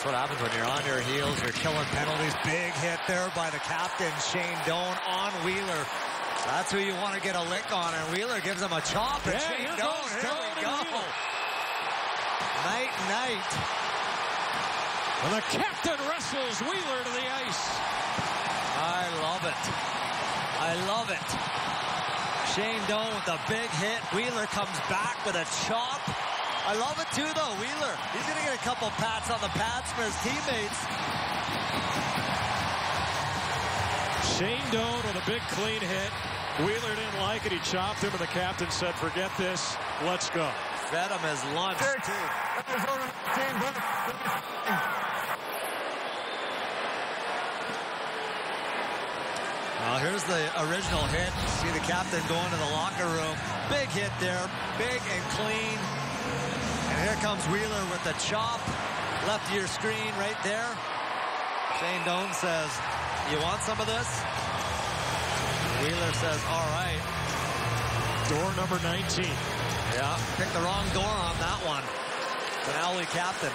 That's what happens when you're on your heels. You're killing penalties. Big hit there by the captain, Shane Doan, on Wheeler. That's who you want to get a lick on, and Wheeler gives him a chop. And Yeah, Shane here Doan, goes here we go. Wheeler. Night, night. And the captain wrestles Wheeler to the ice. I love it. I love it. Shane Doan with a big hit. Wheeler comes back with a chop. I love it too, though. Wheeler, he's going to get a couple pats on the pads for his teammates. Shane Doan with a big clean hit. Wheeler didn't like it. He chopped him, and the captain said, forget this. Let's go. Fed him his lunch, too. Well, here's the original hit. See the captain going to the locker room. Big hit there, big and clean. Comes Wheeler with the chop. Left of your screen right there. Shane Doan says, you want some of this? Wheeler says, all right. Door number 19. Yeah, picked the wrong door on that one. Finale captain.